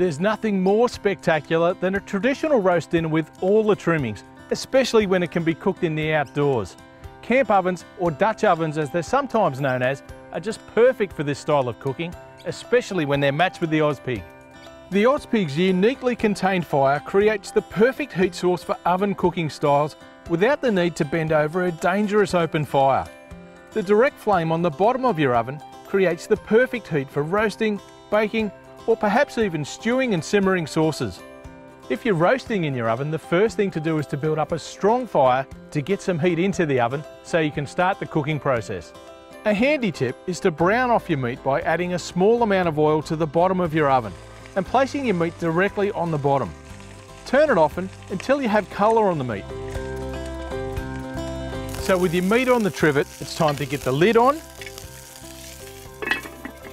There's nothing more spectacular than a traditional roast dinner with all the trimmings, especially when it can be cooked in the outdoors. Camp ovens, or Dutch ovens as they're sometimes known as, are just perfect for this style of cooking, especially when they're matched with the Ozpig. The Ozpig's uniquely contained fire creates the perfect heat source for oven cooking styles without the need to bend over a dangerous open fire. The direct flame on the bottom of your oven creates the perfect heat for roasting, baking or perhaps even stewing and simmering sauces. If you're roasting in your oven, the first thing to do is to build up a strong fire to get some heat into the oven so you can start the cooking process. A handy tip is to brown off your meat by adding a small amount of oil to the bottom of your oven and placing your meat directly on the bottom. Turn it often until you have colour on the meat. So with your meat on the trivet, it's time to get the lid on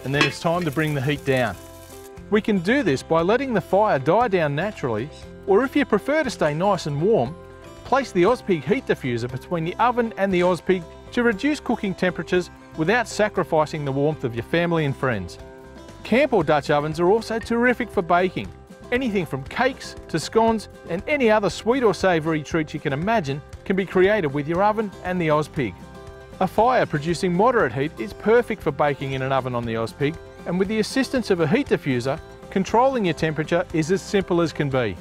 and then it's time to bring the heat down. We can do this by letting the fire die down naturally, or if you prefer to stay nice and warm, place the Ozpig heat diffuser between the oven and the Ozpig to reduce cooking temperatures without sacrificing the warmth of your family and friends. Camp or Dutch ovens are also terrific for baking. Anything from cakes to scones and any other sweet or savoury treat you can imagine can be created with your oven and the Ozpig. A fire producing moderate heat is perfect for baking in an oven on the Ozpig and with the assistance of a heat diffuser, controlling your temperature is as simple as can be.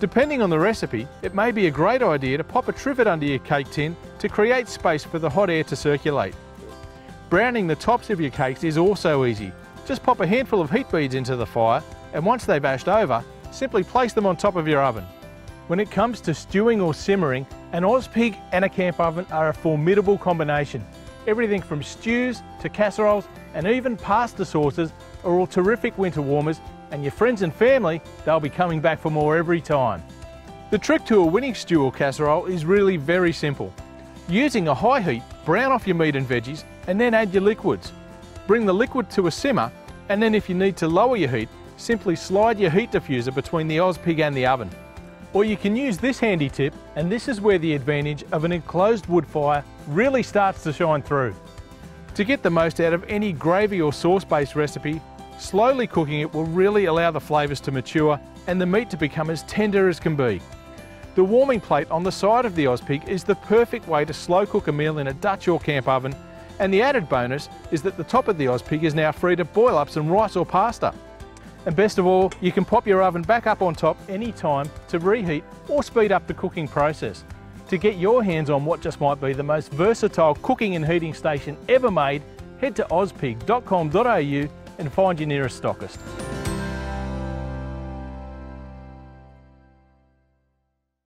Depending on the recipe, it may be a great idea to pop a trivet under your cake tin to create space for the hot air to circulate. Browning the tops of your cakes is also easy. Just pop a handful of heat beads into the fire and once they've ashed over, simply place them on top of your oven. When it comes to stewing or simmering, an Ozpig and a camp oven are a formidable combination. Everything from stews to casseroles and even pasta sauces are all terrific winter warmers and your friends and family, they'll be coming back for more every time. The trick to a winning stew or casserole is really very simple. Using a high heat, brown off your meat and veggies and then add your liquids. Bring the liquid to a simmer and then if you need to lower your heat, simply slide your heat diffuser between the Ozpig and the oven. Or you can use this handy tip, and this is where the advantage of an enclosed wood fire really starts to shine through. To get the most out of any gravy or sauce-based recipe, slowly cooking it will really allow the flavours to mature and the meat to become as tender as can be. The warming plate on the side of the Ozpig is the perfect way to slow cook a meal in a Dutch or camp oven and the added bonus is that the top of the Ozpig is now free to boil up some rice or pasta. And best of all, you can pop your oven back up on top anytime to reheat or speed up the cooking process. To get your hands on what just might be the most versatile cooking and heating station ever made, head to ozpig.com.au and find your nearest stockist.